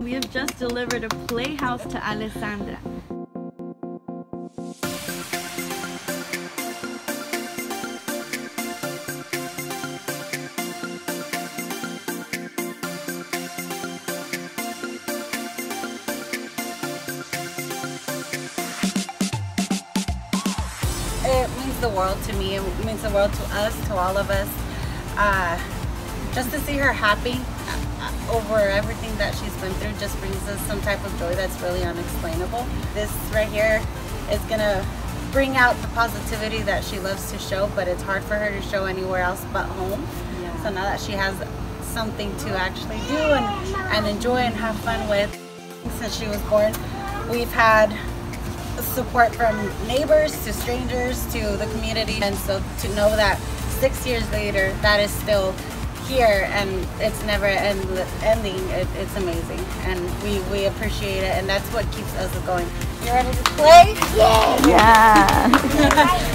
We have just delivered a playhouse to Alessandra. It means the world to me. It means the world to us, to all of us. Uh, just to see her happy over everything that she's been through just brings us some type of joy that's really unexplainable. This right here is gonna bring out the positivity that she loves to show, but it's hard for her to show anywhere else but home. Yeah. So now that she has something to actually do and, and enjoy and have fun with, since she was born, we've had support from neighbors to strangers to the community and so to know that six years later that is still here and it's never end, ending. It, it's amazing. And we, we appreciate it and that's what keeps us going. You ready to play? Yeah.